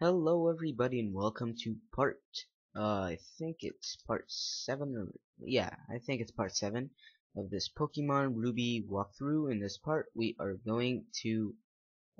Hello everybody and welcome to part, uh, I think it's part 7 or, yeah, I think it's part 7 of this Pokemon Ruby walkthrough. In this part we are going to,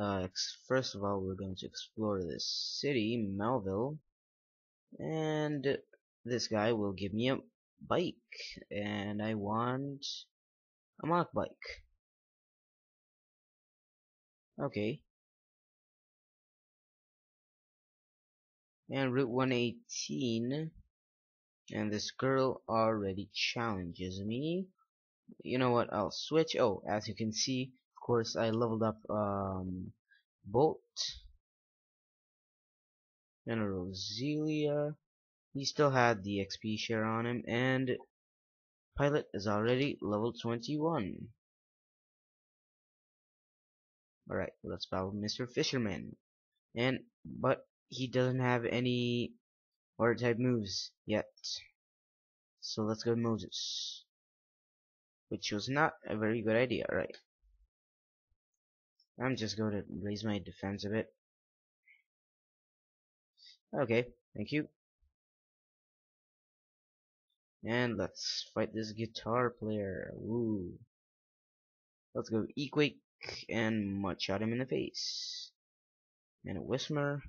uh, first of all we're going to explore this city, Mauville, and this guy will give me a bike, and I want a Mach bike. Okay, and Route 118 and this girl already challenges me. You know what? I'll switch. Oh as you can see of course I leveled up um, Bolt and Roselia. He still had the XP share on him and Pilot is already level 21 alright let's battle Mr. Fisherman. And but he doesn't have any water type moves yet. So let's go Moses. Which was not a very good idea, right? I'm just going to raise my defense a bit. Okay, thank you. And let's fight this guitar player. Ooh. Let's go Equake and Mud shot him in the face. And a Whismur.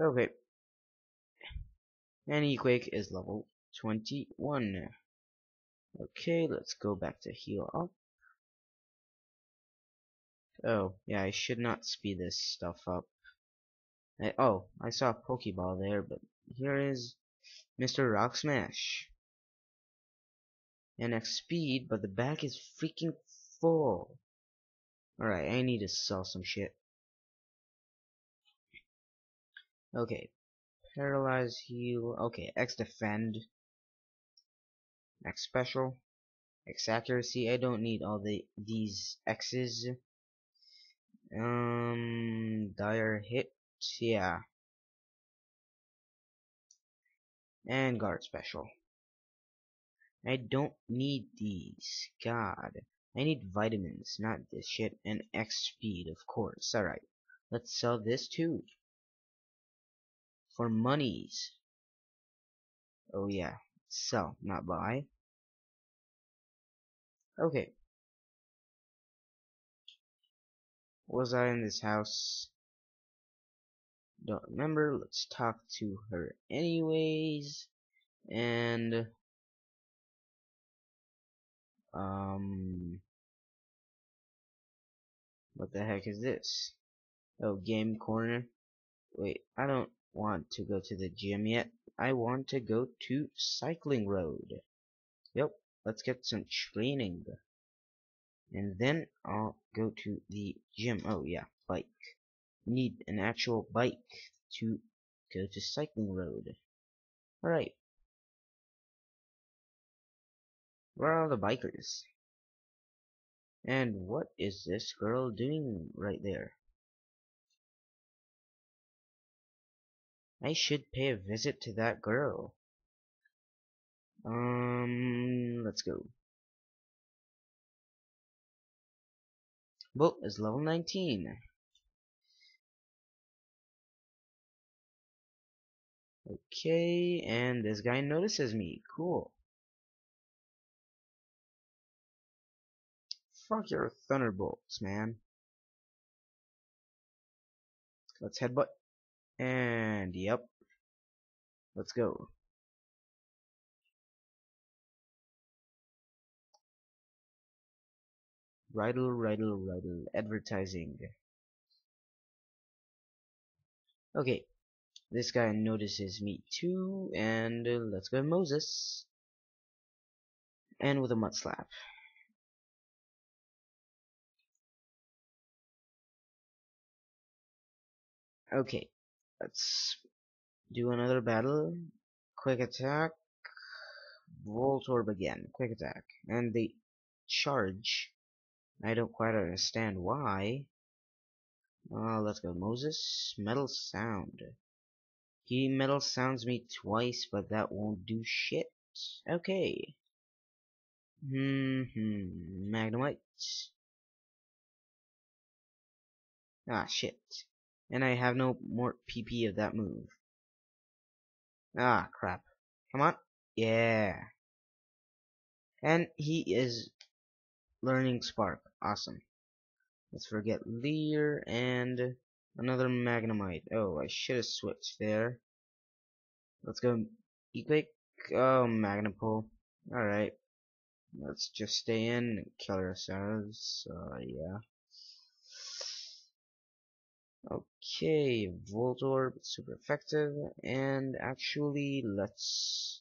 Okay. And Equake is level 21. Okay, let's go back to heal up. Oh, yeah, I should not speed this stuff up. I, oh, I saw a Pokeball there, but here is Mr. Rock Smash. And speed, but the back is freaking full. Alright, I need to sell some shit. Okay. Paralyze, heal. Okay, X defend. X special. X accuracy. I don't need all the these X's. Um, dire hit. Yeah. And guard special. I don't need these. God. I need vitamins, not this shit. And X speed, of course. Alright. Let's sell this too for monies. Oh yeah, sell, not buy. Okay. Was I in this house? Don't remember. Let's talk to her anyways. And um what the heck is this? Oh, game corner. Wait, I don't want to go to the gym yet. I want to go to cycling road. Yep, let's get some training. And then I'll go to the gym. Oh yeah, bike. Need an actual bike to go to cycling road. Alright. Where are the bikers? And what is this girl doing right there? I should pay a visit to that girl. Um, let's go. Bolt it's level 19. Okay, and this guy notices me. Cool. Fuck your thunderbolts, man. Let's headbutt. And yep. Let's go. Riddle, riddle, riddle. Advertising. Okay. This guy notices me too, and let's go Moses. And with a mud slap. Okay. Let's do another battle. Quick attack. Voltorb again. Quick attack. And the charge. I don't quite understand why. Uh, let's go. Moses. Metal Sound. He metal sounds me twice, but that won't do shit. Okay. Hmm, hmm. Magnemite. Ah, shit. And I have no more PP of that move. Ah, crap. Come on. Yeah. And he is learning Spark. Awesome. Let's forget Leer and another Magnemite. Oh, I should have switched there. Let's go Equake. Oh, Magnapole. Alright. Let's just stay in and kill ourselves. Uh, yeah. Okay, Voltorb, super effective, and actually, let's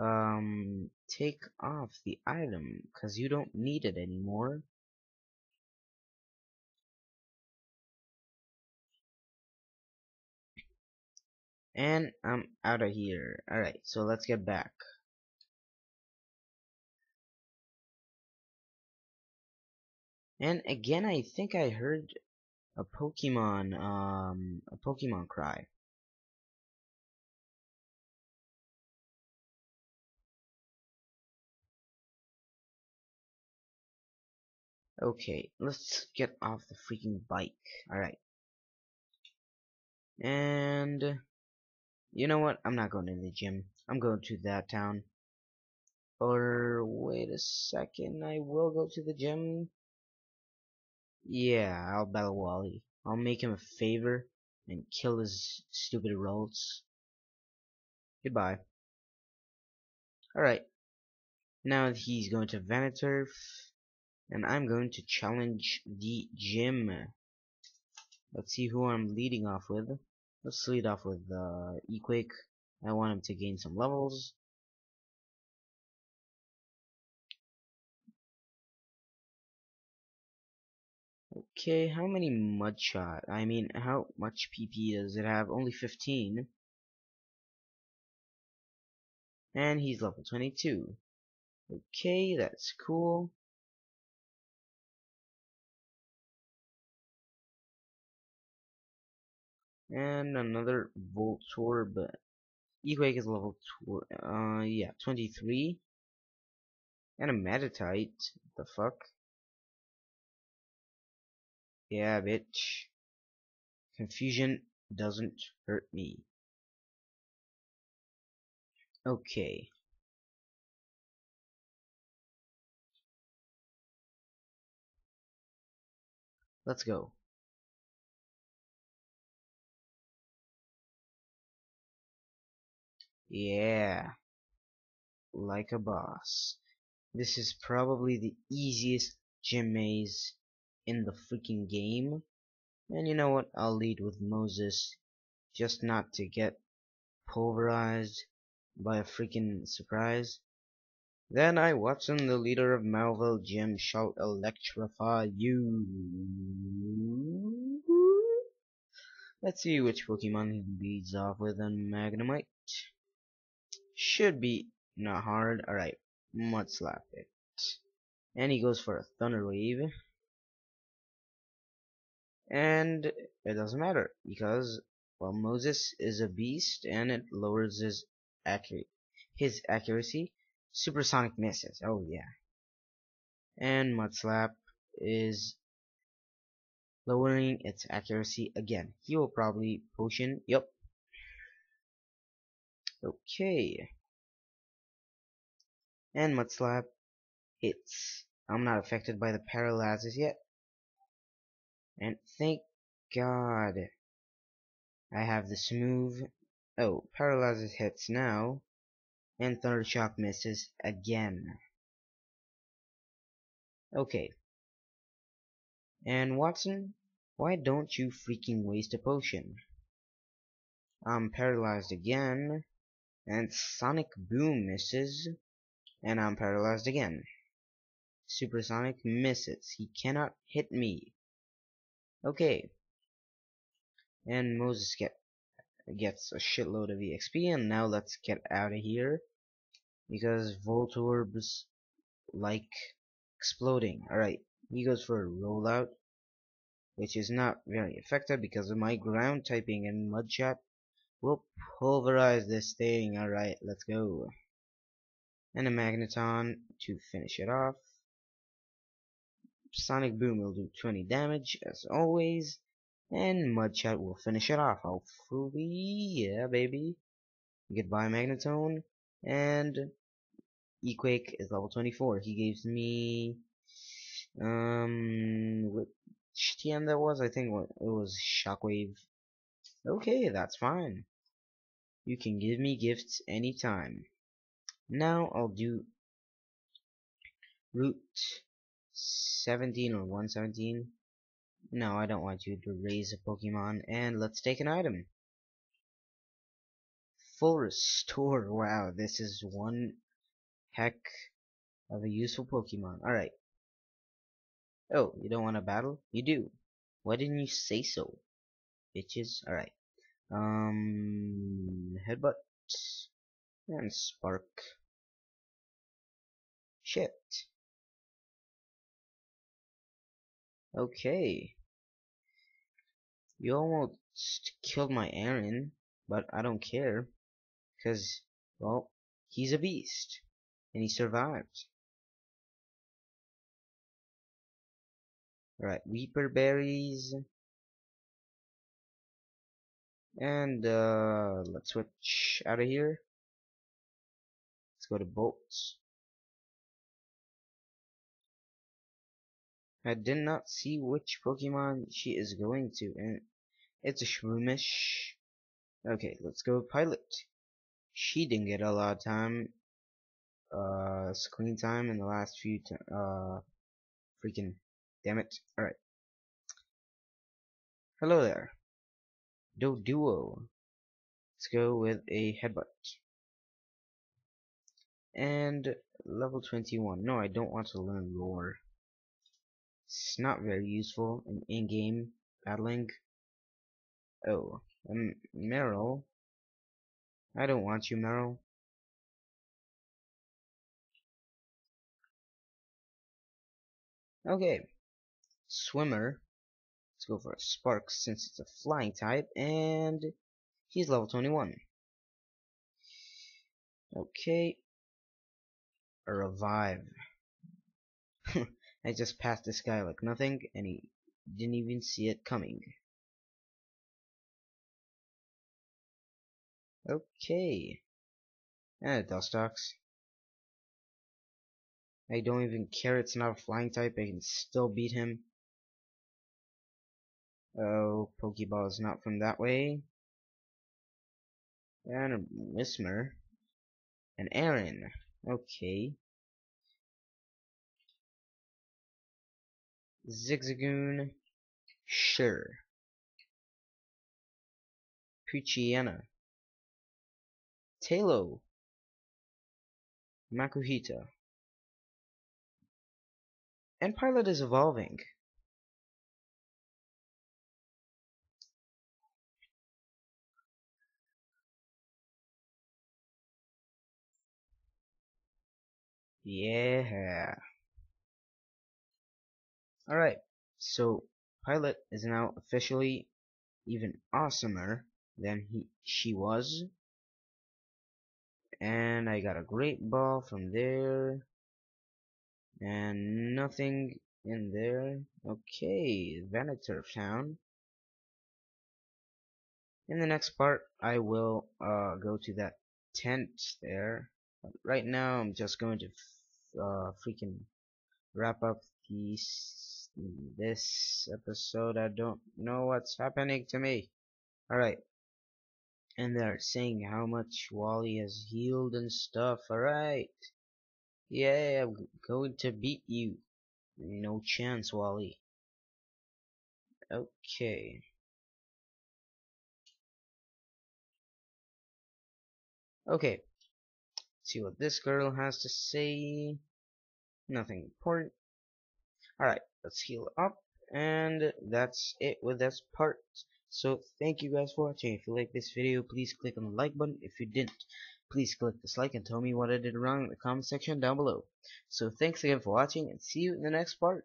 um take off the item because you don't need it anymore. And I'm out of here. Alright, so let's get back. And again, I think I heard a Pokemon, um, a Pokemon cry. Okay, let's get off the freaking bike. Alright. And, you know what? I'm not going to the gym. I'm going to that town. Or, wait a second, I will go to the gym. Yeah, I'll battle Wally. I'll make him a favor and kill his stupid rolls. Goodbye. Alright. Now he's going to Verdanturf. And I'm going to challenge the gym. Let's see who I'm leading off with. Let's lead off with uh, Equake. I want him to gain some levels. Okay, how many Mudshot? I mean, how much PP does it have? Only 15. And he's level 22. Okay, that's cool. And another Voltorb. Equake is level tw uh yeah, 23. And a Meditite. The fuck? Yeah, bitch. Confusion doesn't hurt me. Okay. Let's go. Yeah. Like a boss. This is probably the easiest gym maze in the freaking game. And you know what? I'll lead with Moses just not to get pulverized by a freaking surprise. Then I, Wattson, the leader of Mauville Gym, shall electrify you. Let's see which Pokemon he leads off with on Magnemite. Should be not hard. Alright, Mud Slap it. And he goes for a Thunder Wave and it doesn't matter because well Moses is a beast and it lowers his accurate his accuracy. Supersonic misses oh yeah. And Mudslap is lowering its accuracy again. He will probably potion yep okay. And Mudslap hits. I'm not affected by the paralyzes yet and thank God I have the smooth. Oh, paralyzes hits now. And Thunder Shock misses again. Okay. And Wattson, why don't you freaking waste a potion? I'm paralyzed again. And Sonic Boom misses. And I'm paralyzed again. Supersonic misses. He cannot hit me. Okay. And Moses get gets a shitload of EXP and now let's get out of here because Voltorb's like exploding. Alright, he goes for a rollout which is not very effective because of my ground typing and mud Mudshot will pulverize this thing. Alright, let's go. And a Magneton to finish it off. Sonic Boom will do 20 damage as always And Mudshot will finish it off, hopefully. Yeah, baby. Goodbye, Magneton. And Equake is level 24. He gives me... Um... Which TM that was? I think it was Shockwave. Okay, that's fine. You can give me gifts anytime. Now I'll do Route 17 or 117. No, I don't want you to raise a Pokemon. And let's take an item. Full Restore. Wow, this is one heck of a useful Pokemon. Alright. Oh, you don't want to battle? You do. Why didn't you say so? Bitches. Alright. Um, Headbutt. And Spark. Shit. Okay. You almost killed my Aron, but I don't care. Because, well, he's a beast. And he survived. Alright, Wepear Berries. And, uh, let's switch out of here. Let's go to Bolts. I did not see which Pokemon she is going to, and it's a Shroomish. Okay, let's go Pilot. She didn't get a lot of time, uh, screen time in the last few, uh, freaking, damn it. Alright. Hello there. Do Doduo. Let's go with a Headbutt. And level 21. No, I don't want to learn Roar. It's not very useful in in-game battling. Oh, um, Marill. I don't want you, Marill. Okay, Swimmer. Let's go for a Spark since it's a flying type, and he's level 21. Okay, a Revive. I just passed this guy like nothing, and he didn't even see it coming. Okay. And eh, Dustox. I don't even care it's not a flying type, I can still beat him. Oh, Pokeball is not from that way. And a Whismur. And Aron. Okay. Zigzagoon, sure. Poochyena, Taillow, Makuhita. And Pilot is evolving. Yeah. Alright, so Pilot is now officially even awesomer than he she was. And I got a great ball from there. And nothing in there. Okay, Verdanturf Town. In the next part, I will uh, go to that tent there. But right now, I'm just going to uh, freaking wrap up these this episode I don't know what's happening to me. Alright. And they're saying how much Wally has healed and stuff. Alright. Yeah, I'm going to beat you. No chance, Wally. Okay. Okay. Let's see what this girl has to say. Nothing important. Alright let's heal up and that's it with this part. So thank you guys for watching. If you like this video please click on the like button. If you didn't please click dislike and tell me what I did wrong in the comment section down below. So thanks again for watching and see you in the next part